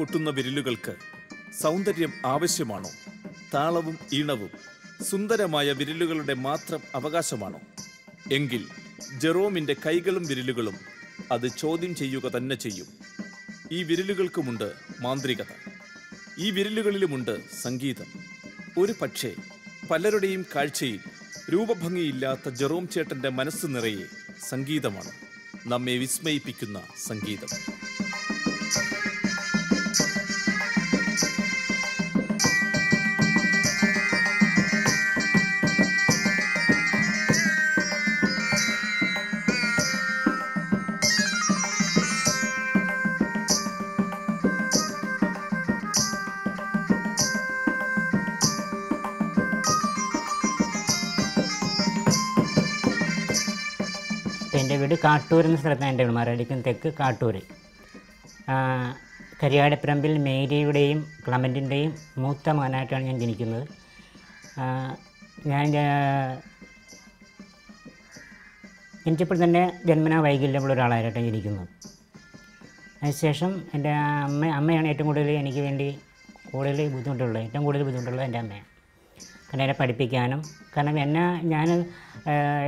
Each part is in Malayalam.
കൊട്ടുന്ന വിരലുകൾക്ക് സൗന്ദര്യം ആവശ്യമാണോ? താളവും ഈണവും സുന്ദരമായ വിരലുകളുടെ മാത്രം അവകാശമാണോ? എങ്കിൽ ജെറോമിന്റെ കൈകളും വിരലുകളും അത് ചോദ്യം ചെയ്യുക തന്നെ ചെയ്യും. ഈ വിരലുകൾക്കുമുണ്ട് മാന്ത്രികത. ഈ വിരലുകളിലുമുണ്ട് സംഗീതം. ഒരു പക്ഷേ പലരുടെയും കാഴ്ചയിൽ രൂപഭംഗിയില്ലാത്ത ജെറോം ചേട്ടന്റെ മനസ്സ് നിറയെ സംഗീതമാണ്. നമ്മെ വിസ്മയിപ്പിക്കുന്ന സംഗീതം. വീട് കാട്ടൂർ എന്ന സ്ഥലത്താണ് എന്റെ വീട്. മരടിക്കും തെക്ക് കാട്ടൂർ. കരിയാടപ്പറമ്പിൽ മേരിയുടെയും ക്ലമന്റിന്റെയും മൂത്ത മകനായിട്ടാണ് ഞാൻ ജനിക്കുന്നത്. ഞാൻ എനിക്കിപ്പോൾ തന്നെ ജന്മനാ വൈകല്യമുള്ള ഒരാളായിട്ടാണ് ജനിക്കുന്നത്. അതിനുശേഷം എന്റെ അമ്മ അമ്മയാണ് ഏറ്റവും കൂടുതൽ എനിക്ക് വേണ്ടി കൂടുതൽ ബുദ്ധിമുട്ടുള്ളത്. ഏറ്റവും കൂടുതൽ ബുദ്ധിമുട്ടുള്ളത് എന്റെ അമ്മയാണ്. കാരണം എന്നെ പഠിപ്പിക്കാനും കാരണം എന്നെ ഞാൻ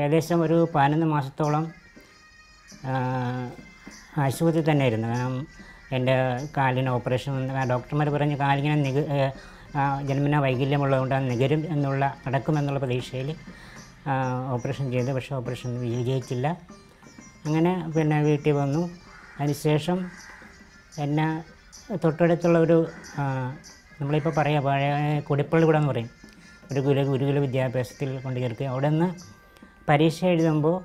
ഏകദേശം ഒരു പതിനൊന്ന് മാസത്തോളം ആശുപത്രി തന്നെ ആയിരുന്നു കാരണം എന്റെ കാലിന് ഓപ്പറേഷൻ ഡോക്ടർമാർ പറഞ്ഞ് കാലിങ്ങനെ നിക ജന്മന വൈകല്യമുള്ളതുകൊണ്ട് നികരും എന്നുള്ള അടക്കുമെന്നുള്ള പ്രതീക്ഷയിൽ ആ, ഓപ്പറേഷൻ ചെയ്തു. പക്ഷേ ഓപ്പറേഷൻ വിജയിച്ചില്ല. അങ്ങനെ പിന്നെ വീട്ടിൽ വന്നു. അതിനുശേഷം എന്നെ തൊട്ടടുത്തുള്ള ഒരു നമ്മളിപ്പോൾ പറയാം പഴയ കുടിപ്പള്ളി കൂടെ എന്ന് പറയും. ഒരു ഗുരു ഗുരുകുല വിദ്യാഭ്യാസത്തിൽ കൊണ്ട് ചേർക്കുക അവിടെ നിന്ന് പരീക്ഷ എഴുതുമ്പോൾ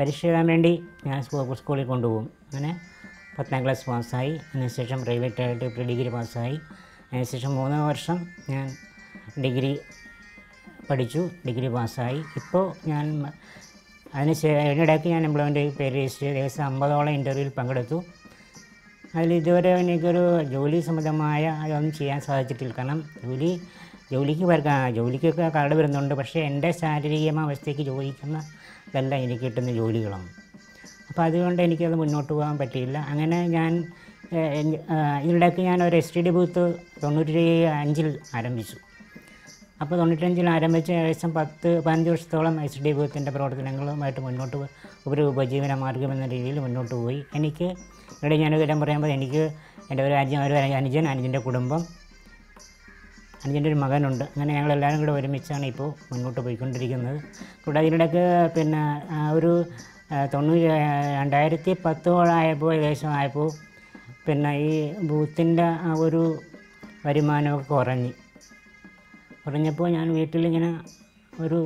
പരീക്ഷ എഴുതാൻ വേണ്ടി ഞാൻ സ്കൂ- സ്കൂളിൽ കൊണ്ടുപോകും. അങ്ങനെ പത്താം ക്ലാസ് പാസ്സായി. അതിനുശേഷം പ്രൈവറ്റ് ആയിട്ട് പ്രീ ഡിഗ്രി പാസ്സായി. അതിനുശേഷം മൂന്ന് വർഷം ഞാൻ ഡിഗ്രി പഠിച്ചു. ഡിഗ്രി പാസ്സായി. ഇപ്പോൾ ഞാൻ അതിന് അതിനിടയ്ക്ക് ഞാൻ എംപ്ലോയ്മെന്റ് പേര് രജിസ്റ്റർ ചെയ്ത് ഏകദേശം അമ്പതോളം ഇന്റർവ്യൂവിൽ പങ്കെടുത്തു. അതിൽ ഇതുവരെ എനിക്കൊരു ജോലി സംബന്ധമായ അതൊന്നും ചെയ്യാൻ സാധിച്ചിട്ടില്ല. കാരണം ജോലി ജോലിക്ക് വരുക ജോലിക്കൊക്കെ കട വരുന്നുണ്ട്. പക്ഷേ എന്റെ ശാരീരികമാവസ്ഥയ്ക്ക് ചോദിക്കുന്ന ഇതല്ല എനിക്ക് കിട്ടുന്ന ജോലികളാണ് അപ്പോൾ അതുകൊണ്ട് എനിക്കത് മുന്നോട്ട് പോകാൻ പറ്റിയില്ല. അങ്ങനെ ഞാൻ ഇതിനിടയ്ക്ക് ഞാൻ ഒരു എസ് ടി ഡി ബൂത്ത് തൊണ്ണൂറ്റി അഞ്ചിൽ ആരംഭിച്ചു. അപ്പോൾ തൊണ്ണൂറ്റഞ്ചിൽ ആരംഭിച്ച ഏകദേശം പത്ത് പതിനഞ്ച് വർഷത്തോളം എസ് ഡി ബൂത്തിന്റെ പ്രവർത്തനങ്ങളുമായിട്ട് മുന്നോട്ട് ഒരു ഉപജീവന മാർഗം എന്ന രീതിയിൽ മുന്നോട്ട് പോയി. എനിക്ക് ഇവിടെ ഞാനൊരു ഇടം പറയുമ്പോൾ എനിക്ക് എന്റെ ഒരു അനുജൻ ഒരു അനുജൻ അനുജന്റെ കുടുംബം അനുജന്റെ ഒരു മകനുണ്ട്. അങ്ങനെ ഞങ്ങളെല്ലാവരും കൂടെ ഒരുമിച്ചാണ് ഇപ്പോൾ മുന്നോട്ട് പോയിക്കൊണ്ടിരിക്കുന്നത്. കൂടാതെ ഇതിനിടയ്ക്ക് പിന്നെ ഒരു തൊണ്ണൂറ്റി തൊണ്ണൂറ് രണ്ടായിരത്തി പത്തോളായപ്പോൾ ഏകദേശം ആയപ്പോൾ പിന്നെ ഈ ബൂത്തിന്റെ ആ ഒരു വരുമാനമൊക്കെ കുറഞ്ഞ്. കുറഞ്ഞപ്പോൾ ഞാൻ വീട്ടിലിങ്ങനെ ഒരു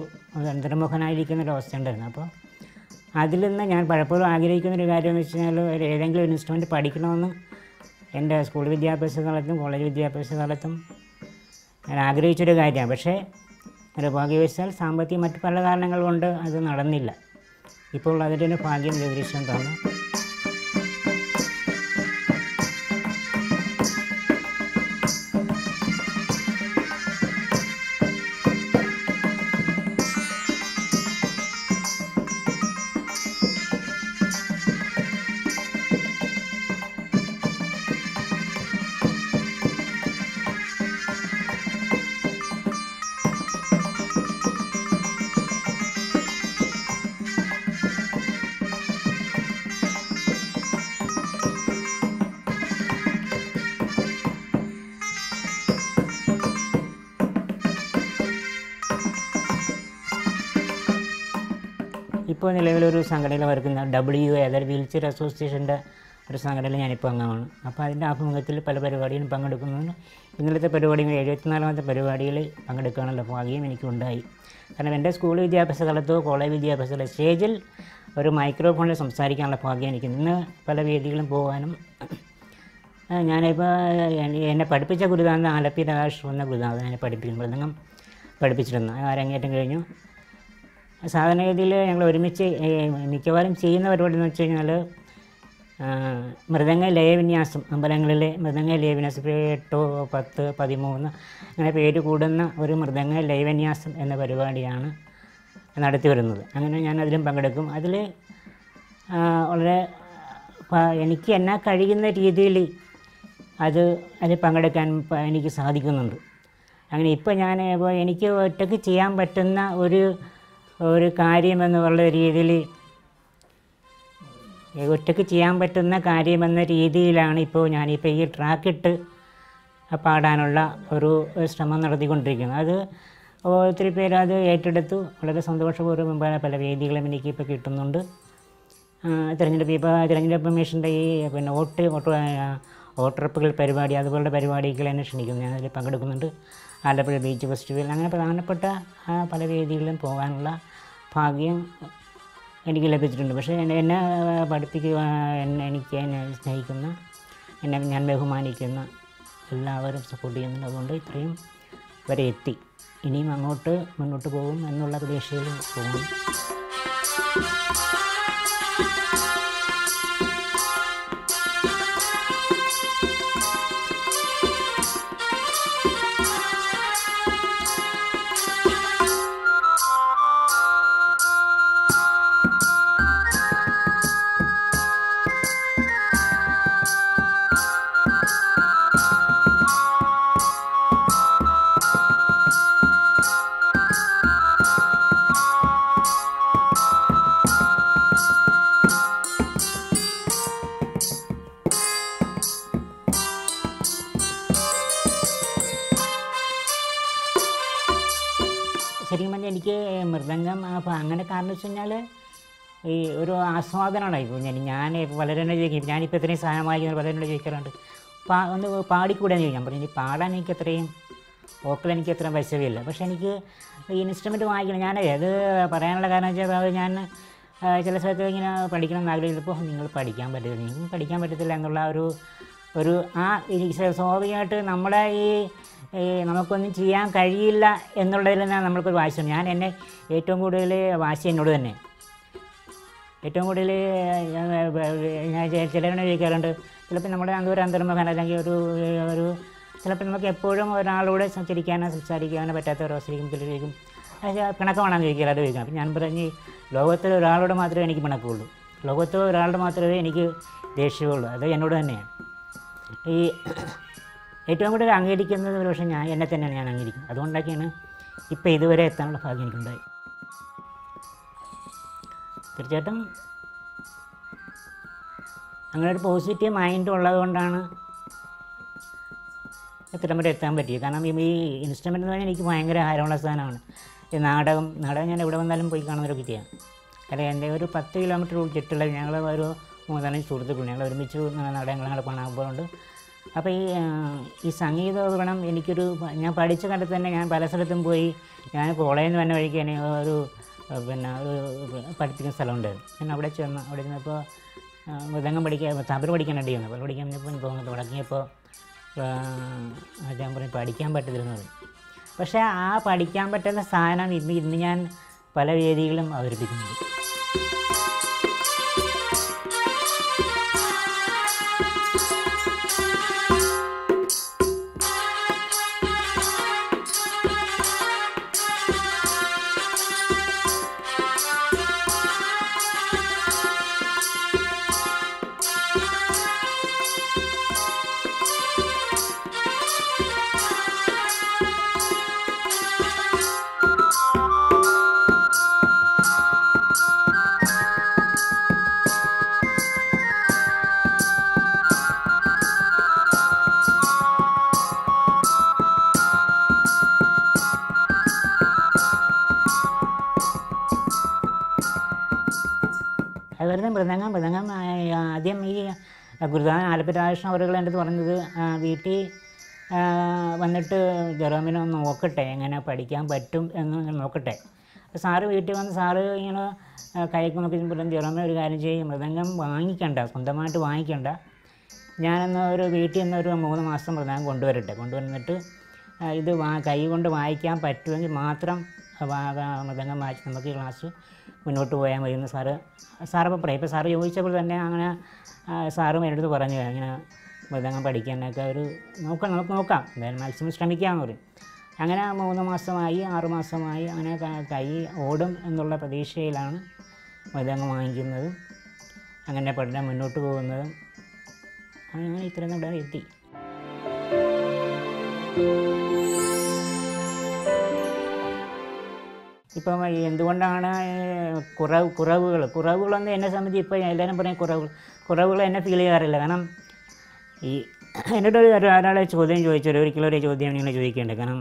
അന്തർമുഖനായിരിക്കുന്ന ഒരു അവസ്ഥ ഉണ്ടായിരുന്നു അപ്പോൾ അതിൽ നിന്ന് ഞാൻ പലപ്പോഴും ആഗ്രഹിക്കുന്ന ഒരു കാര്യം എന്ന് വെച്ച് കഴിഞ്ഞാൽ ഏതെങ്കിലും ഒരു ഇൻസ്ട്രുമെന്റ് പഠിക്കണമെന്ന് എന്റെ സ്കൂൾ വിദ്യാഭ്യാസ കാലത്തും കോളേജ് വിദ്യാഭ്യാസ കാലത്തും ഞാൻ ആഗ്രഹിച്ചൊരു കാര്യമാണ്. പക്ഷേ നിർഭാഗ്യവശാൽ സാമ്പത്തിക മറ്റു പല കാരണങ്ങൾ കൊണ്ട് അത് നടന്നില്ല. ഇപ്പോൾ അതിന്റെ ഭാഗ്യം ജ്യോതിഷം തന്നു ഇപ്പോൾ നിലവിലൊരു സംഘടനയിൽ വർക്കുന്ന ഡബ്ല്യു എ അതായത് വീൽ ചെയർ അസോസിയേഷന്റെ ഒരു സംഘടനയിൽ ഞാനിപ്പോൾ അംഗമാണ്. അപ്പോൾ അതിന്റെ ആഭിമുഖ്യത്തിൽ പല പരിപാടികളും പങ്കെടുക്കുന്നതിന് ഇന്നലത്തെ പരിപാടികൾ എഴുപത്തിനാലാമത്തെ പരിപാടിയിൽ പങ്കെടുക്കാനുള്ള ഭാഗ്യം എനിക്കുണ്ടായി. കാരണം എന്റെ സ്കൂൾ വിദ്യാഭ്യാസ കാലത്തോ കോളേജ് വിദ്യാഭ്യാസ സ്റ്റേജിൽ ഒരു മൈക്രോഫോണിൽ സംസാരിക്കാനുള്ള ഭാഗ്യം എനിക്ക് ഇന്ന് പല വേദികളും പോകാനും ഞാനിപ്പോൾ എന്നെ- പഠിപ്പിച്ച ഗുരുദാനന്ദ ആലപ്പി രാധാകൃഷ്ണൻ എന്ന ഗുരുദാനന്ദൻ എന്നെ പഠിപ്പിക്കുന്നു മൃദംഗം പഠിപ്പിച്ചിരുന്നു. അരങ്ങേറ്റം കഴിഞ്ഞു. സാധാരണഗതിയിൽ ഞങ്ങൾ ഒരുമിച്ച് മിക്കവാറും ചെയ്യുന്ന പരിപാടി എന്ന് വെച്ച് കഴിഞ്ഞാൽ മൃദംഗ ലയവിന്യാസം അമ്പലങ്ങളിലെ മൃദംഗ ലയവിന്യാസം ഇപ്പോൾ എട്ടോ പത്ത് പതിമൂന്ന് അങ്ങനെ പേര് കൂടുന്ന ഒരു മൃദംഗ ലയവിന്യാസം എന്ന പരിപാടിയാണ് നടത്തി വരുന്നത്. അങ്ങനെ ഞാൻ അതിലും പങ്കെടുക്കും. അതിൽ വളരെ എനിക്ക് എന്നാ കഴിയുന്ന രീതിയിൽ അത് അതിൽ പങ്കെടുക്കാൻ എനിക്ക് സാധിക്കുന്നുണ്ട്. അങ്ങനെ ഇപ്പോൾ ഞാൻ എനിക്ക് ഒറ്റയ്ക്ക് ചെയ്യാൻ പറ്റുന്ന ഒരു ഒരു കാര്യമെന്നുള്ള രീതിയിൽ ഒറ്റയ്ക്ക് ചെയ്യാൻ പറ്റുന്ന കാര്യമെന്ന രീതിയിലാണ് ഇപ്പോൾ ഞാനിപ്പോൾ ഈ ട്രാക്കിട്ട് പാടാനുള്ള ഒരു ശ്രമം നടത്തിക്കൊണ്ടിരിക്കുന്നത്. അത് ഒത്തിരി പേര് അത് ഏറ്റെടുത്തു. വളരെ സന്തോഷപൂർവം പല വേദികളും എനിക്കിപ്പോൾ കിട്ടുന്നുണ്ട്. തിരഞ്ഞെടുപ്പ് ഇപ്പോൾ തിരഞ്ഞെടുപ്പ് കമ്മീഷന്റെ ഈ പിന്നെ വോട്ട് വോട്ട് ആ, വോട്ടെടുപ്പുകൾ പരിപാടി അതുപോലുള്ള പരിപാടികൾ എന്നെ ക്ഷണിക്കുന്നു. ഞാനതിൽ പങ്കെടുക്കുന്നുണ്ട്. ആലപ്പുഴ ബീച്ച് ഫെസ്റ്റിവൽ അങ്ങനെ പ്രധാനപ്പെട്ട പല വേദികളിലും പോകാനുള്ള ഭാഗ്യം എനിക്ക് ലഭിച്ചിട്ടുണ്ട്. പക്ഷേ എന്നെ പഠിപ്പിക്കുക എന്നെ എനിക്ക് എന്നെ സ്നേഹിക്കുന്ന എന്നെ ഞാൻ ബഹുമാനിക്കുന്ന എല്ലാവരും സപ്പോർട്ട് ചെയ്യുന്നുണ്ട് അതുകൊണ്ട് ഇത്രയും വരെ എത്തി. ഇനിയും അങ്ങോട്ട് മുന്നോട്ട് പോകും എന്നുള്ള പ്രതീക്ഷയിൽ പോകുന്നു. കാരണം വെച്ച് കഴിഞ്ഞാൽ ഈ ഒരു ആസ്വാദനമാണ് ഇപ്പോൾ ഞാൻ ഞാൻ വളരെ ചോദിക്കും ഞാനിപ്പോൾ ഇത്രയും സാധനം വായിക്കുന്നത് വളരെ ചോദിക്കാറുണ്ട്. പാ ഒന്ന് പാടിക്കൂടാന്ന് ചോദിക്കാം. പറഞ്ഞു പാടാൻ എനിക്ക് അത്രയും വോക്കൽ എനിക്ക് അത്രയും വശവില്ല പക്ഷേ എനിക്ക് ഈ ഇൻസ്ട്രുമെന്റ് വായിക്കണം. ഞാൻ അത് പറയാനുള്ള കാരണം വെച്ചാൽ അത് ഞാൻ ചില സ്ഥലത്ത് ഇങ്ങനെ പഠിക്കണം എന്ന് ആഗ്രഹിച്ചപ്പോൾ നിങ്ങൾ പഠിക്കാൻ പറ്റത്തില്ല. നിങ്ങൾക്ക് പഠിക്കാൻ പറ്റത്തില്ല എന്നുള്ള ഒരു ഒരു ആ സ്വാഭാവികമായിട്ട് നമ്മുടെ ഈ നമുക്കൊന്നും ചെയ്യാൻ കഴിയില്ല എന്നുള്ളതിൽ തന്നെ നമ്മൾക്കൊരു വാശി ഞാൻ എന്നെ ഏറ്റവും കൂടുതൽ വാശി എന്നോട് തന്നെ. ഏറ്റവും കൂടുതൽ ഞാൻ ചിലരെ ചോദിക്കാറുണ്ട് ചിലപ്പോൾ നമ്മുടെ എന്തോ ഒരു അന്തർമുഖൻ അല്ലെങ്കിൽ ഒരു ഒരു ചിലപ്പോൾ നമുക്ക് എപ്പോഴും ഒരാളോട് സംസാരിക്കാനോ സംസാരിക്കാനോ പറ്റാത്ത ഒരു ചോദിക്കും. അത് പിണക്കമാണെന്ന് ചോദിക്കാറ് ചോദിക്കാം. അപ്പം ഞാൻ പറഞ്ഞ് ലോകത്തിൽ ഒരാളോട് മാത്രമേ എനിക്ക് പിണക്കമുള്ളൂ. ലോകത്തിൽ ഒരാളോട് മാത്രമേ എനിക്ക് ദേഷ്യമുള്ളൂ അത് എന്നോട് തന്നെയാണ്. ഈ ഏറ്റവും കൂടുതൽ അംഗീകരിക്കുന്നത് ഒരു പക്ഷേ ഞാൻ എന്നെ തന്നെയാണ് ഞാൻ അംഗീകരിക്കുന്നത്. അതുകൊണ്ടൊക്കെയാണ് ഇപ്പോൾ ഇതുവരെ എത്താനുള്ള ഭാഗ്യം എനിക്കുണ്ടായി തീർച്ചയായിട്ടും അങ്ങനെ ഒരു പോസിറ്റീവ് മൈൻഡ് ഉള്ളതുകൊണ്ടാണ് എത്ര വരെ എത്താൻ പറ്റിയത്. കാരണം ഈ ഇൻസ്ട്രുമെന്റ് എന്ന് പറഞ്ഞാൽ എനിക്ക് ഭയങ്കര ഹരമുള്ള സാധനമാണ്. ഈ നാടകം നാടകം ഞാൻ എവിടെ വന്നാലും പോയി കാണുന്നൊരു വ്യക്തിയാണ്. കാരണം എന്റെ ഒരു പത്ത് കിലോമീറ്റർ ചുറ്റുള്ള ഞങ്ങൾ ഒരു മൂന്നാലഞ്ച് സുഹൃത്തുക്കൾ ഞങ്ങൾ ഒരുമിച്ച് നാടകങ്ങൾ ഞങ്ങൾ കാണാൻ പോകുന്നുണ്ട്. അപ്പോൾ ഈ ഈ സംഗീത ഉപകരണം എനിക്കൊരു ഞാൻ പഠിച്ച കാലത്ത് തന്നെ ഞാൻ പല സ്ഥലത്തും പോയി ഞാൻ കോളേജിൽ നിന്ന് വന്ന വഴിക്ക് തന്നെ ഒരു പിന്നെ ഒരു പഠിപ്പിക്കുന്ന സ്ഥലമുണ്ടായിരുന്നു. ഞാൻ അവിടെ ചെന്ന് അവിടെ ചെന്നപ്പോൾ മൃദംഗം പഠിക്കാൻ തബർ വേണ്ടി വന്നു തബല പഠിക്കാൻ വന്നപ്പോൾ തോന്നുന്നു തുടങ്ങിയപ്പോൾ ഞാൻ പറഞ്ഞു പഠിക്കാൻ പറ്റത്തില്ലെന്ന് പറഞ്ഞു. പക്ഷേ ആ പഠിക്കാൻ പറ്റുന്ന സാധനം ഇന്ന് ഇന്ന് ഞാൻ പല വേദികളും അവതരിപ്പിക്കുന്നുണ്ട്. അതുപോലെ തന്നെ മൃദംഗം. മൃദംഗം ആദ്യം ഈ ഗുരുദാൻ ആലപ്പരാകൃഷ്ണ അവരുകൾ എന്റെ പറഞ്ഞത് വീട്ടിൽ വന്നിട്ട് ജെറോമിനെ ഒന്ന് നോക്കട്ടെ എങ്ങനെ പഠിക്കാൻ പറ്റും എന്ന് നോക്കട്ടെ. അപ്പോൾ സാറ് വീട്ടിൽ വന്ന് സാറ് ഇങ്ങനെ കൈക്ക് നോക്കി പറഞ്ഞു ജെറോമിനെ ഒരു കാര്യം ചെയ്യും മൃദംഗം വാങ്ങിക്കണ്ട സ്വന്തമായിട്ട് വാങ്ങിക്കണ്ട. ഞാനെന്ന് ഒരു വീട്ടിൽ നിന്ന് ഒരു മൂന്ന് മാസം മൃദംഗം കൊണ്ടുവരട്ടെ. കൊണ്ടുവന്നിട്ട് ഇത് കൈ കൊണ്ട് വായിക്കാൻ പറ്റുമെങ്കിൽ മാത്രം മൃദംഗം വായിച്ച് നമുക്ക് ക്ലാസ് മുന്നോട്ട് പോയാൽ മതി എന്ന് സാറ് സാറ് ഇപ്പോൾ പറയും. ഇപ്പോൾ സാറ് ചോദിച്ചപ്പോൾ തന്നെ അങ്ങനെ സാറും എന്റെ അടുത്ത് പറഞ്ഞു. അങ്ങനെ മൃദംഗം പഠിക്കാനൊക്കെ ഒരു നോക്കാം നമുക്ക് നോക്കാം. എന്തായാലും മാക്സിമം ശ്രമിക്കാമെന്ന് പറയും. അങ്ങനെ മൂന്ന് മാസമായി ആറ് മാസമായി അങ്ങനെ കൈ ഓടും എന്നുള്ള പ്രതീക്ഷയിലാണ് മൃദംഗം വാങ്ങിക്കുന്നത്. അങ്ങനെ പഠനം മുന്നോട്ട് പോകുന്നതും. അങ്ങനെ ഇത്രയും നമ്മുടെ എത്തി. ഇപ്പം എന്തുകൊണ്ടാണ് കുറവ് കുറവുകൾ കുറവുകളൊന്നും എന്നെ സംബന്ധിച്ച് ഇപ്പോൾ എല്ലാവരും പറയും കുറവുകൾ കുറവുകൾ എന്നെ ഫീൽ ചെയ്യാറില്ല. കാരണം ഈ എന്നോട് ഒരു ഒരാളെ ചോദ്യം ചോദിച്ചൊരു ഒരിക്കലും ഒരു ചോദ്യം ഇങ്ങനെ ചോദിക്കേണ്ടത് കാരണം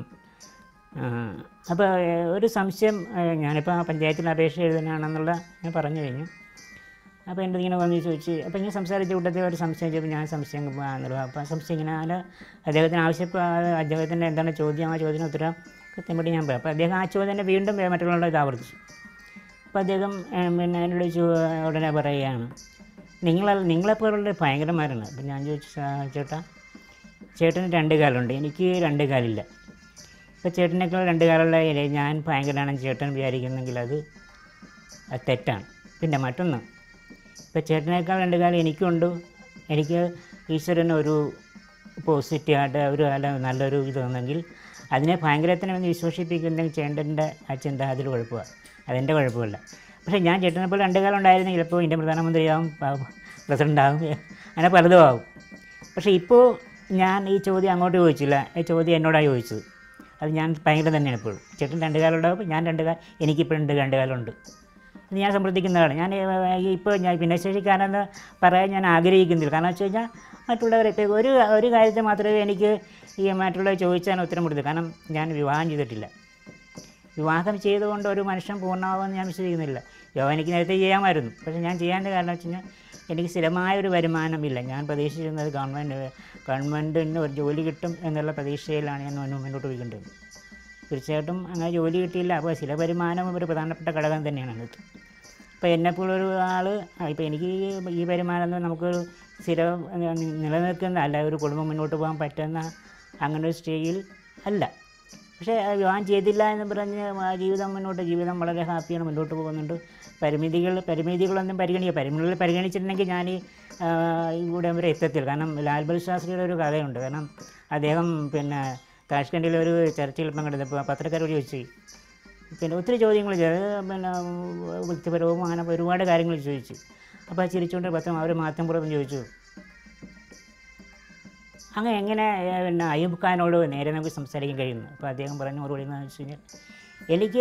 അപ്പോൾ ഒരു സംശയം ഞാനിപ്പോൾ ആ പഞ്ചായത്തിൽ അപേക്ഷ എഴുതാനാണെന്നുള്ള ഞാൻ പറഞ്ഞു കഴിഞ്ഞു. അപ്പോൾ എന്റെ ഇങ്ങനെ വന്ന് ചോദിച്ച് അപ്പോൾ ഇങ്ങനെ സംസാരിച്ച കൂട്ടത്തിൽ ഒരു സംശയം ചോദിച്ചപ്പോൾ ഞാൻ സംശയം ആണല്ലോ അപ്പോൾ സംശയം ഇങ്ങനെ അല്ല അദ്ദേഹത്തിന് ആവശ്യപ്പെട്ട അദ്ദേഹത്തിന്റെ എന്താണ് ചോദ്യം? ആ ചോദ്യത്തിന് ഉത്തരം കൃത്യമായിട്ട് ഞാൻ പറയാം അപ്പോൾ അദ്ദേഹം ആ ചോദ്യം തന്നെ വീണ്ടും മറ്റുള്ളവരുടെ ഇത് ആവർത്തിച്ചു. അപ്പോൾ അദ്ദേഹം പിന്നെ എന്നോട് ചോ- ഉടനെ പറയുകയാണ് നിങ്ങൾ നിങ്ങളെപ്പോലുള്ള ഭയങ്കരമാരാണ് അപ്പം ഞാൻ ചോദിച്ചു "സാ- ചേട്ടാ ചേട്ടന് രണ്ട് കാലുണ്ട്. എനിക്ക് രണ്ട് കാലില്ല. ഇപ്പോൾ ചേട്ടനേക്കാൾ രണ്ട് കാലുള്ള ഞാൻ ഭയങ്കരമാണെന്ന് ചേട്ടൻ വിചാരിക്കുന്നെങ്കിൽ അത് തെറ്റാണ്. പിന്നെ മറ്റൊന്ന് ഇപ്പോൾ ചേട്ടനേക്കാൾ രണ്ട് കാലം എനിക്കുണ്ട്. എനിക്ക് ഈശ്വരൻ ഒരു പോസിറ്റീവായിട്ട് ഒരു നല്ല നല്ലൊരു ഇത് തന്നെങ്കിൽ അതിനെ ഭയങ്കരത്തിനെന്ന് വിശ്വസിപ്പിക്കുന്നെങ്കിൽ ചേട്ടന്റെ ആ ചിന്ത അതിൽ കുഴപ്പമാണ് അതെന്റെ കുഴപ്പമില്ല. പക്ഷേ ഞാൻ ചേട്ടനെ പോലെ രണ്ട് കാലം ഉണ്ടായിരുന്നെങ്കിൽ ചിലപ്പോൾ ഇന്ത്യൻ പ്രധാനമന്ത്രിയാവും പ്രസിഡന്റ് ആവും അങ്ങനെ പലതും ആവും. പക്ഷേ ഇപ്പോൾ ഞാൻ ഈ ചോദ്യം അങ്ങോട്ട് ചോദിച്ചില്ല. ഈ ചോദ്യം എന്നോടാണ് ചോദിച്ചത്. അത് ഞാൻ ഭയങ്കര തന്നെയാണ് ഇപ്പോഴും ചേട്ടൻ രണ്ട് കാലം ഉണ്ടാവും ഞാൻ രണ്ട് കാലം എനിക്കിപ്പോൾ രണ്ട് രണ്ട് കാലമുണ്ട് ഇത് ഞാൻ സമ്മർദ്ദിക്കുന്നതാണ് ഞാൻ ഇപ്പോൾ ഞാൻ ഭിന്നശേഷിക്കാരെന്ന് പറയാൻ ഞാൻ ആഗ്രഹിക്കുന്നില്ല. കാരണം വെച്ച് കഴിഞ്ഞാൽ മറ്റുള്ളവരെ ഇപ്പോൾ ഒരു ഒരു കാര്യത്തെ മാത്രമേ എനിക്ക് ഈ മറ്റുള്ളവർ ചോദിച്ചാൽ ഉത്തരം കൊടുത്തു കാരണം ഞാൻ വിവാഹം ചെയ്തിട്ടില്ല. വിവാഹം ചെയ്തുകൊണ്ട് ഒരു മനുഷ്യൻ പൂർണമാകുമെന്ന് ഞാൻ വിശ്വസിക്കുന്നില്ല. വിവാഹം എനിക്ക് നേരത്തെ ചെയ്യാമായിരുന്നു. പക്ഷേ ഞാൻ ചെയ്യാന്റെ കാരണം വെച്ച് കഴിഞ്ഞാൽ എനിക്ക് സ്ഥിരമായ ഒരു വരുമാനമില്ല ഞാൻ പ്രതീക്ഷിച്ചിരുന്നത് ഗവൺമെന്റ് ഗവൺമെന്റിന് ഒരു ജോലി കിട്ടും എന്നുള്ള പ്രതീക്ഷയിലാണ് ഞാൻ മുന്നോ- മുന്നോട്ട് പോയിക്കൊണ്ടത് തീർച്ചയായിട്ടും അങ്ങനെ ജോലി കിട്ടിയില്ല. അപ്പോൾ സ്ഥിര വരുമാനം ഒരു പ്രധാനപ്പെട്ട ഘടകം തന്നെയാണ്. അതിനകത്ത് ഇപ്പോൾ എന്നെപ്പോലൊരു ആൾ ഇപ്പോൾ എനിക്ക് ഈ- വരുമാനം നമുക്ക് സ്ഥിരം നിലനിൽക്കുന്ന അല്ല ഒരു കുടുംബം മുന്നോട്ട് പോകാൻ പറ്റുന്ന അങ്ങനെ ഒരു സ്റ്റേജിൽ അല്ല. പക്ഷേ വിവാഹം ചെയ്തില്ല എന്ന് പറഞ്ഞ് ജീവിതം മുന്നോട്ട് ജീവിതം വളരെ ഹാപ്പിയാണ് മുന്നോട്ട് പോകുന്നുണ്ട്. പരിമിതികൾ പരിമിതികളൊന്നും പരിഗണിക്കുക പരിമിതികൾ പരിഗണിച്ചിട്ടുണ്ടെങ്കിൽ ഞാൻ ഇവിടെ വരെ എത്തത്തില്ല. കാരണം ലാൽബൽ ശാസ്ത്രിയുടെ ഒരു കഥയുണ്ട്. കാരണം അദ്ദേഹം പിന്നെ താഷ്കണ്ടിലെ ഒരു ചർച്ചയിൽ പങ്കെടുത്തപ്പോൾ പത്രക്കാരോട് ചോദിച്ചു. പിന്നെ ഒത്തിരി ചോദ്യങ്ങൾ ചെയ്തു. പിന്നെ വ്യക്തിപരവും അങ്ങനെ ഒരുപാട് കാര്യങ്ങൾ ചോദിച്ചു. അപ്പോൾ ചിരിച്ചുകൊണ്ട് പത്രം അവർ മാധ്യമപ്രവർത്തനം ചോദിച്ചു. അങ്ങനെ എങ്ങനെ പിന്നെ അയ്യൂബ് ഖാനോട് നേരെ നമുക്ക് സംസാരിക്കാൻ കഴിയുന്നു? അപ്പോൾ അദ്ദേഹം പറഞ്ഞു മറുപടി എന്ന് വെച്ച് കഴിഞ്ഞാൽ എനിക്ക്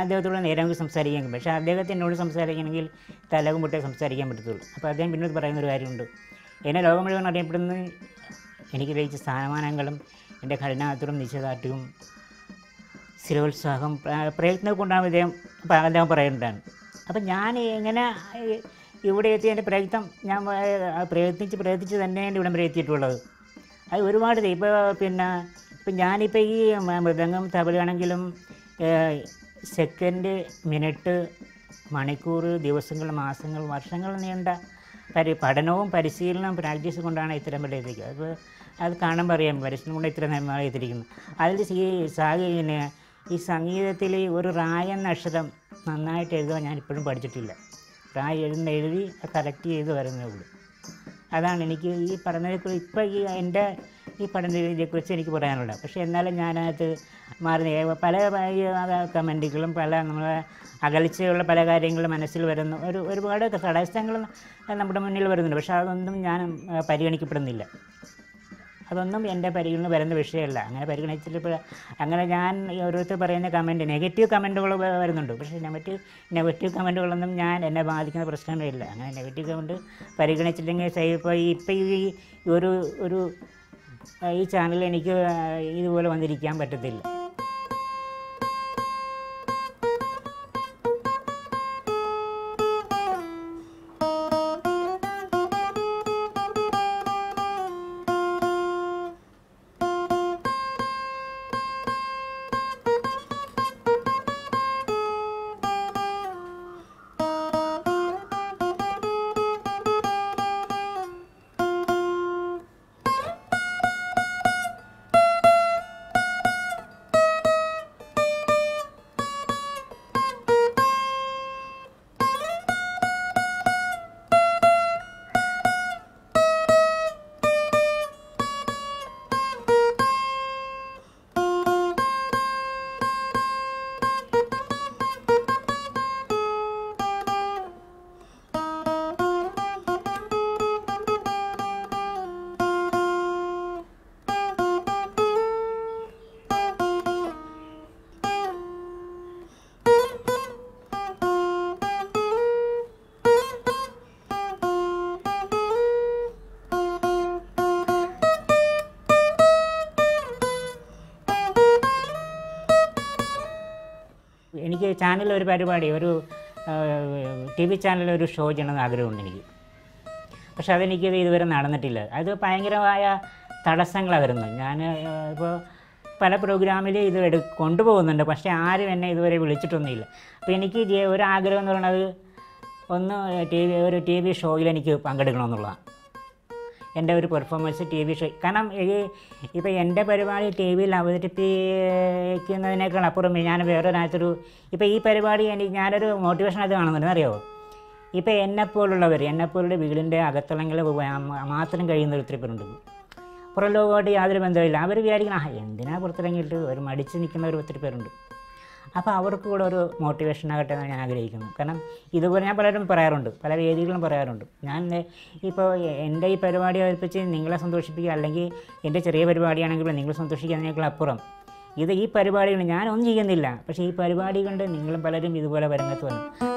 അദ്ദേഹത്തോട് നേരെ നമുക്ക് സംസാരിക്കാൻ കഴിയും. പക്ഷേ അദ്ദേഹത്തെ എന്നോട് സംസാരിക്കണമെങ്കിൽ തലകും മുട്ടേ സംസാരിക്കാൻ പറ്റത്തുള്ളൂ. അപ്പോൾ അദ്ദേഹം പിന്നീട് പറയുന്ന ഒരു കാര്യമുണ്ട്. എന്നെ ലോകം മുഴുവൻ അറിയപ്പെടുന്ന എനിക്ക് ലഭിച്ച സ്ഥാനമാനങ്ങളും എന്റെ ഘടനാത്വം നിശ്ചയദാർഢ്യവും സ്ഥിരോത്സാഹം പ്ര- പ്രയത്നം കൊണ്ടാണ് ഇദ്ദേഹം അദ്ദേഹം പറയുന്നുണ്ടാണ് അപ്പം ഞാൻ എങ്ങനെ ഇവിടെ എത്തി എന്റെ പ്രയത്നം ഞാൻ പ്രയത്നിച്ച് പ്രയത്നിച്ച് തന്നെയാണ് ഇവിടം വരെ എത്തിയിട്ടുള്ളത്. അത് ഒരുപാട് ഇപ്പോൾ പിന്നെ ഇപ്പം ഞാനിപ്പോൾ ഈ മൃദംഗം തബലയാണെങ്കിലും സെക്കൻഡ് മിനിറ്റ് മണിക്കൂർ ദിവസങ്ങൾ മാസങ്ങൾ വർഷങ്ങൾ നീണ്ട പരി പഠനവും പരിശീലനവും പ്രാക്ടീസ് കൊണ്ടാണ് ഇത്തരം വരെ എത്തിക്കുക. അത് അത് കാണുമ്പോൾ അറിയാം പരിശീലനം കൊണ്ട് ഇത്ര നന്നായി എത്തിയിരിക്കുന്നു അതിൽ ഈ സാഹചര്യം ഈ സംഗീതത്തിൽ ഒരു റായ എന്ന അക്ഷരം നന്നായിട്ട് എഴുതുക ഞാൻ ഇപ്പോഴും പഠിച്ചിട്ടില്ല. റായ എഴുതുന്ന എഴുതി കറക്റ്റ് ചെയ്ത് വരുന്നേ ഉള്ളൂ അതാണ് എനിക്ക് ഈ പഠനത്തെക്കുറിച്ച് ഇപ്പോൾ ഈ എന്റെ ഈ പഠനത്തെക്കുറിച്ച് എനിക്ക് പറയാനുള്ളത്. പക്ഷേ എന്നാലും ഞാനകത്ത് മാറി പല കമന്റുകളും പല നമ്മളെ അകൽച്ചയുള്ള പല കാര്യങ്ങളും മനസ്സിൽ വരുന്ന ഒരു ഒരുപാട് തടസ്സങ്ങൾ നമ്മുടെ മുന്നിൽ വരുന്നുണ്ട്. പക്ഷേ അതൊന്നും ഞാൻ പരിഗണിക്കപ്പെടുന്നില്ല. അതൊന്നും എന്റെ പരിഗണന വരുന്ന വിഷയമല്ല. അങ്ങനെ പരിഗണിച്ചിട്ട് അങ്ങനെ ഞാൻ ഓരോരുത്തർ പറയുന്ന കമന്റ് നെഗറ്റീവ് കമന്റുകൾ വരുന്നുണ്ട്. പക്ഷേ നെഗറ്റീവ് നെഗറ്റീവ് കമന്റുകളൊന്നും ഞാൻ എന്നെ ബാധിക്കുന്ന പ്രശ്നമേ ഇല്ല. അങ്ങനെ നെഗറ്റീവ് കമന്റ് പരിഗണിച്ചില്ലെങ്കിൽ ഇപ്പോൾ ഇപ്പോൾ ഈ ഒരു ഒരു ഈ ചാനലിൽ എനിക്ക് ഇതുപോലെ വന്നിരിക്കാൻ പറ്റത്തില്ല. ചാനലിൽ ഒരു പരിപാടി ഒരു ടി വി ചാനലിൽ ഒരു ഷോ ചെയ്യണമെന്ന് ആഗ്രഹമുണ്ട് എനിക്ക്. പക്ഷെ അതെനിക്ക് ഇതുവരെ നടന്നിട്ടില്ല. അത് ഭയങ്കരമായ തടസ്സങ്ങളാണ് വരുന്നത്. ഞാൻ ഇപ്പോൾ പല പ്രോഗ്രാമിൽ ഇത് എടു കൊണ്ടുപോകുന്നുണ്ട്. പക്ഷേ ആരും എന്നെ ഇതുവരെ വിളിച്ചിട്ടൊന്നുമില്ല. അപ്പോൾ എനിക്ക് ഒരു ആഗ്രഹം എന്ന് പറയുന്നത് ഒന്ന് ടി വി ഒരു ടി വി ഷോയിൽ എനിക്ക് പങ്കെടുക്കണമെന്നുള്ളതാണ്. എന്റെ ഒരു പെർഫോമൻസ് ടി വി ഷോ കാരണം ഈ ഇപ്പോൾ എന്റെ പരിപാടി ടി വിയിൽ അവതരിപ്പിക്കുന്നതിനേക്കാൾ അപ്പുറം ഞാൻ വേറെ ഒരാഴ്ചൊരു ഇപ്പോൾ ഈ പരിപാടി എനിക്ക് ഞാനൊരു മോട്ടിവേഷനായിട്ട് കാണുന്നുണ്ട്. അറിയാമോ ഇപ്പോൾ എന്നെപ്പോലുള്ളവർ എന്നെപ്പോലുള്ള വീടിന്റെ അകത്തളങ്ങളിൽ മാത്രം കഴിയുന്ന ഒത്തിരി പേരുണ്ട്. പുറം ലോകമായിട്ട് യാതൊരു ബന്ധമില്ല അവർ വിചാരിക്കണം എന്തിനാ പുറത്തിറങ്ങിയിട്ട് ഒരു മടിച്ച് നിൽക്കുന്നവർ ഒത്തിരി പേരുണ്ട്. അപ്പോൾ അവർക്ക് കൂടെ ഒരു മോട്ടിവേഷൻ ആകട്ടെ എന്ന് ഞാൻ ആഗ്രഹിക്കുന്നു. കാരണം ഇതുപോലെ ഞാൻ പലരും പറയാറുണ്ട്. പല വേദികളും പറയാറുണ്ട്. ഞാൻ ഇപ്പോൾ എന്റെ ഈ പരിപാടി അവതരിപ്പിച്ച് നിങ്ങളെ സന്തോഷിപ്പിക്കുക അല്ലെങ്കിൽ എന്റെ ചെറിയ പരിപാടിയാണെങ്കിലും നിങ്ങൾ സന്തോഷിക്കുന്നതിനേക്കാൾ അപ്പുറം ഇത് ഈ പരിപാടികൾ ഞാനൊന്നും ചെയ്യുന്നില്ല. പക്ഷേ ഈ പരിപാടി കൊണ്ട് നിങ്ങളും പലരും ഇതുപോലെ വരുന്നത് വന്നു.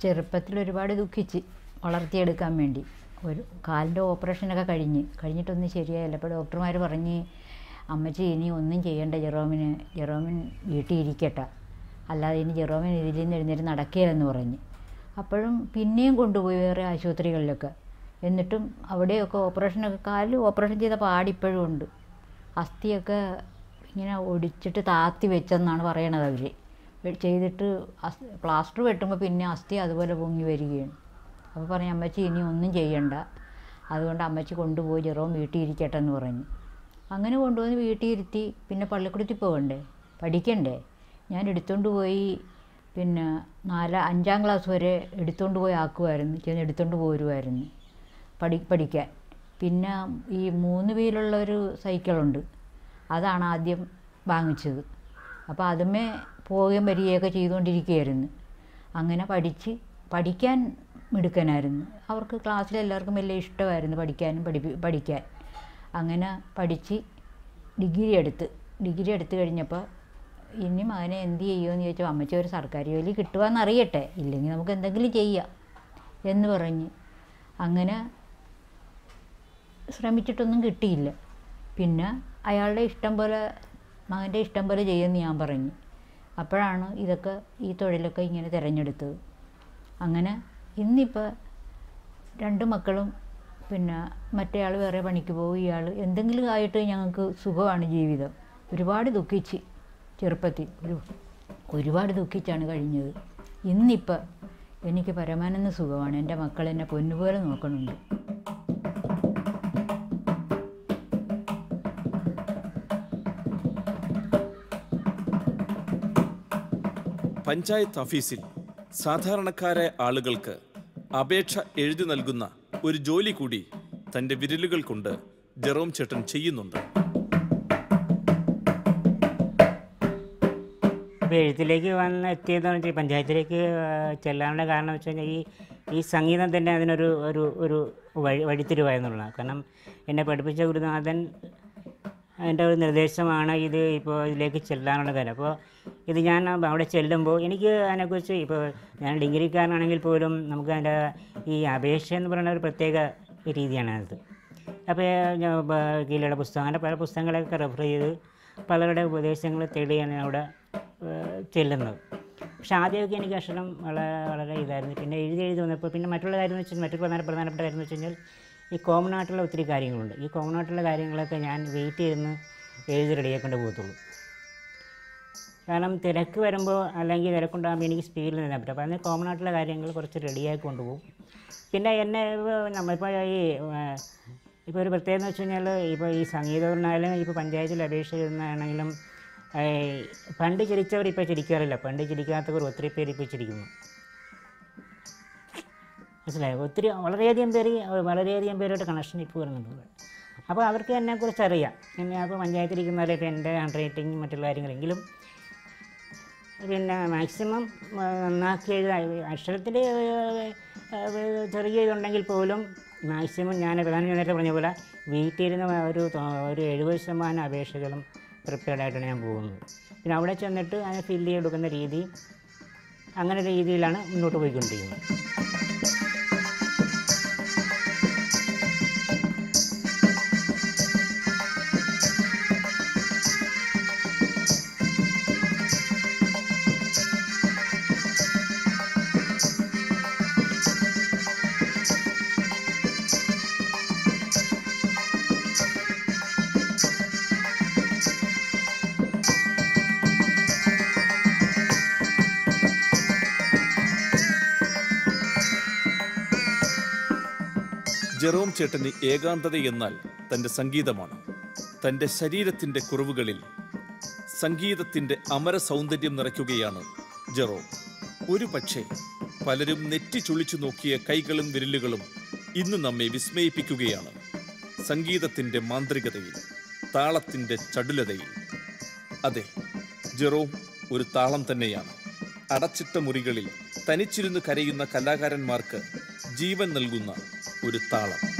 ചെറുപ്പത്തിൽ ഒരുപാട് ദുഃഖിച്ച് വളർത്തിയെടുക്കാൻ വേണ്ടി. ഒരു കാലിന്റെ ഓപ്പറേഷനൊക്കെ കഴിഞ്ഞ്. കഴിഞ്ഞിട്ടൊന്നും ശരിയായില്ല. അപ്പോൾ ഡോക്ടർമാർ പറഞ്ഞ് അമ്മച്ചി ഇനി ഒന്നും ചെയ്യേണ്ട. ജെറോമിന് ജെറോമിൻ വീട്ടിൽ ഇരിക്കട്ടെ. അല്ലാതെ ഇനി ജെറോമിൻ ഇതിൽ നിന്ന് എഴുന്നേറ്റ് നടക്കുകയില്ലെന്ന് പറഞ്ഞ്. അപ്പോഴും പിന്നെയും കൊണ്ടുപോയി വേറെ ആശുപത്രികളിലൊക്കെ. എന്നിട്ടും അവിടെയൊക്കെ ഓപ്പറേഷനൊക്കെ കാലിൽ ഓപ്പറേഷൻ ചെയ്ത പാടിപ്പോഴും ഉണ്ട്. അസ്ഥിയൊക്കെ ഇങ്ങനെ ഒടിച്ചിട്ട് താത്തി വെച്ചെന്നാണ് പറയണത് അവർ ചെയ്തിട്ട് പ്ലാസ്റ്റർ വെട്ടുമ്പോൾ പിന്നെ അസ്ഥി അതുപോലെ പൊങ്ങി വരികയാണ്. അപ്പോൾ പറഞ്ഞു അമ്മച്ചി ഇനി ഒന്നും ചെയ്യണ്ട. അതുകൊണ്ട് അമ്മച്ചി കൊണ്ടുപോയി ജെറോം വീട്ടിൽ ഇരിക്കട്ടെ എന്ന് പറഞ്ഞു. അങ്ങനെ കൊണ്ടുവന്ന് വീട്ടിൽ ഇരുത്തി പിന്നെ പള്ളിക്കൂടത്തിൽ പോകണ്ടേ പഠിക്കണ്ടേ? ഞാൻ എടുത്തുകൊണ്ട് പോയി പിന്നെ നാല് അഞ്ചാം ക്ലാസ് വരെ എടുത്തുകൊണ്ട് പോയി ആക്കുമായിരുന്നു ചെന്ന് എടുത്തുകൊണ്ട് പോരുമായിരുന്നു പഠി പഠിക്കാൻ. പിന്നെ ഈ മൂന്ന് വീലുള്ള ഒരു സൈക്കിളുണ്ട്. അതാണ് ആദ്യം വാങ്ങിച്ചത്. അപ്പോൾ അതുമേ പോവുകയും വരികയൊക്കെ ചെയ്തുകൊണ്ടിരിക്കുകയായിരുന്നു. അങ്ങനെ പഠിച്ച് പഠിക്കാൻ മിടുക്കനായിരുന്നു. അവർക്ക് ക്ലാസ്സിൽ എല്ലാവർക്കും വലിയ ഇഷ്ടമായിരുന്നു പഠിക്കാനും പഠിപ്പി പഠിക്കാൻ. അങ്ങനെ പഠിച്ച് ഡിഗ്രി എടുത്ത് ഡിഗ്രി എടുത്ത് കഴിഞ്ഞപ്പോൾ ഇനി മകനെ എന്ത് ചെയ്യുമെന്ന് ചോദിച്ചാൽ അമ്മച്ച ഒരു സർക്കാർ ജോലി കിട്ടുവാന്ന് അറിയട്ടെ ഇല്ലെങ്കിൽ നമുക്ക് എന്തെങ്കിലും ചെയ്യാം എന്ന് പറഞ്ഞ് അങ്ങനെ ശ്രമിച്ചിട്ടൊന്നും കിട്ടിയില്ല. പിന്നെ അയാളുടെ ഇഷ്ടം പോലെ മകന്റെ ഇഷ്ടം പോലെ ചെയ്യുമെന്ന് ഞാൻ പറഞ്ഞു. അപ്പോഴാണ് ഇതൊക്കെ ഈ തൊഴിലൊക്കെ ഇങ്ങനെ തിരഞ്ഞെടുത്തത്. അങ്ങനെ ഇന്നിപ്പോൾ രണ്ട് മക്കളും പിന്നെ മറ്റേയാൾ വേറെ പണിക്ക് പോകും ഇയാൾ എന്തെങ്കിലും ആയിട്ട് ഞങ്ങൾക്ക് സുഖമാണ് ജീവിതം. ഒരുപാട് ദുഃഖിച്ച് ചെറുപ്പത്തിൽ. ഒരു ഒരുപാട് ദുഃഖിച്ചാണ് കഴിഞ്ഞത്. ഇന്നിപ്പോൾ എനിക്ക് പരമാനന്ദ സുഖമാണ്. എന്റെ മക്കൾ എന്നെ പൊന്നുപോലെ നോക്കണുണ്ട്. പഞ്ചായത്ത് ഓഫീസിൽ സാധാരണക്കാരായ ആളുകൾക്ക് അപേക്ഷ എഴുതി നൽകുന്ന ഒരു ജോലി കൂടി തന്റെ വിരലുകൾ കൊണ്ട് ജെറോം ചേട്ടൻ ചെയ്യുന്നുണ്ട്. എഴുത്തിലേക്ക് വന്ന് എത്തിയതെന്ന് വെച്ചാൽ പഞ്ചായത്തിലേക്ക് ചെല്ലാനുള്ള കാരണം വെച്ച് കഴിഞ്ഞാൽ ഈ ഈ സംഗീതം തന്നെ അതിനൊരു ഒരു ഒരു വഴി വഴിത്തിരിവായെന്നുള്ളതാണ്. കാരണം എന്നെ പഠിപ്പിച്ച ഗുരുനാഥൻ അതിന്റെ ഒരു നിർദ്ദേശമാണ് ഇത് ഇപ്പോൾ ഇതിലേക്ക് ചെല്ലാനുള്ള കാര്യം. അപ്പോൾ ഇത് ഞാൻ അവിടെ ചെല്ലുമ്പോൾ എനിക്ക് അതിനെക്കുറിച്ച് ഇപ്പോൾ ഞാൻ ഡിഗ്രിക്കാരനാണെങ്കിൽ പോലും നമുക്ക് അതിന്റെ ഈ അപേക്ഷ എന്ന് പറയുന്ന ഒരു പ്രത്യേക രീതിയാണ് അത്. അപ്പോൾ ഞാൻ കീഴിലുള്ള പുസ്തകം അങ്ങനെ പല പുസ്തകങ്ങളൊക്കെ റെഫർ ചെയ്ത് പലരുടെ ഉപദേശങ്ങൾ തേടിയാണ് ഞാൻ അവിടെ ചെല്ലുന്നത്. പക്ഷേ ആദ്യമൊക്കെ എനിക്ക് അക്ഷരം വളരെ വളരെ ഇതായിരുന്നു. പിന്നെ എഴുതി എഴുതി വന്നപ്പോൾ പിന്നെ മറ്റുള്ള കാര്യം എന്ന് വെച്ചാൽ മറ്റൊരു പ്രധാന പ്രധാനപ്പെട്ട കാര്യം എന്ന് വെച്ച് കഴിഞ്ഞാൽ ഈ കോമൺ ആയിട്ടുള്ള ഒത്തിരി കാര്യങ്ങളുണ്ട്. ഈ കോമൺ ആയിട്ടുള്ള കാര്യങ്ങളൊക്കെ ഞാൻ വെയിറ്റ് ചെയ്തിരുന്ന് എഴുതി റെഡിയാക്കേണ്ട പോകത്തുള്ളൂ. കാരണം തിരക്ക് വരുമ്പോൾ അല്ലെങ്കിൽ തിരക്കുണ്ടാകുമ്പോൾ എനിക്ക് സ്പീഡിൽ നിന്നാൻ പറ്റും. അപ്പോൾ അതിന് കോമൺ ആയിട്ടുള്ള കാര്യങ്ങൾ കുറച്ച് റെഡിയായി കൊണ്ടുപോകും. പിന്നെ എന്നെ നമ്മളിപ്പോൾ ഈ ഇപ്പോൾ ഒരു പ്രത്യേകത എന്ന് വെച്ച് കഴിഞ്ഞാൽ ഇപ്പോൾ ഈ സംഗീതത്തിനായാലും ഇപ്പോൾ പഞ്ചായത്തിൽ അപേക്ഷ ചെയ്യുന്നതാണെങ്കിലും പണ്ട് ചിരിച്ചവർ ഇപ്പോൾ ചിരിക്കാറില്ല. പണ്ട് ചിരിക്കാത്തവർ ഒത്തിരി പേര് ഇപ്പോൾ ചിരിക്കുന്നു. മനസ്സിലായോ? ഒത്തിരി വളരെയധികം പേര് വളരെയധികം പേരുടെ കണക്ഷൻ ഇപ്പോൾ വരുന്നുണ്ട്. അപ്പോൾ അവർക്ക് എന്നെക്കുറിച്ച് അറിയാം എന്നെ അപ്പോൾ പഞ്ചായത്തിലിരിക്കുന്നവരെ ഇപ്പോൾ എന്റെ ഹാൻഡ് റൈറ്റിങ് മറ്റുള്ള കാര്യങ്ങളെങ്കിലും പിന്നെ മാക്സിമം നന്നാക്കി എഴുതാൻ അക്ഷരത്തിൽ ചെറിയ ഇതുണ്ടെങ്കിൽ പോലും മാക്സിമം ഞാൻ പ്രധാന നേരത്തെ പറഞ്ഞ പോലെ വീട്ടിലിരുന്ന ഒരു ഒരു എഴുപത് ശതമാനം അപേക്ഷകളും പ്രിപ്പയർഡായിട്ടാണ് ഞാൻ പോകുന്നത്. പിന്നെ അവിടെ ചെന്നിട്ട് അതിനെ ഫില്ല് ചെയ്ത് കൊടുക്കുന്ന രീതി അങ്ങനെ രീതിയിലാണ് മുന്നോട്ട് പോയിക്കൊണ്ടിരിക്കുന്നത്. ജെറോം ചേട്ടന് ഏകാന്തത എന്നാൽ തന്റെ സംഗീതമാണ്. തന്റെ ശരീരത്തിന്റെ കുറവുകളിൽ സംഗീതത്തിന്റെ അമര സൗന്ദര്യം നിറയ്ക്കുകയാണ് ജെറോം. ഒരു പക്ഷേ പലരും നെറ്റി ചുളിച്ചു നോക്കിയ കൈകളും വിരലുകളും ഇന്ന് നമ്മെ വിസ്മയിപ്പിക്കുകയാണ്. സംഗീതത്തിന്റെ മാന്ത്രികതയിൽ താളത്തിന്റെ ചടുലതയിൽ. അതെ ജെറോം ഒരു താളം തന്നെയാണ്. അടച്ചിട്ട മുറികളിൽ തനിച്ചിരുന്ന് കരയുന്ന കലാകാരന്മാർക്ക് ജീവൻ നൽകുന്ന ഒരു താളം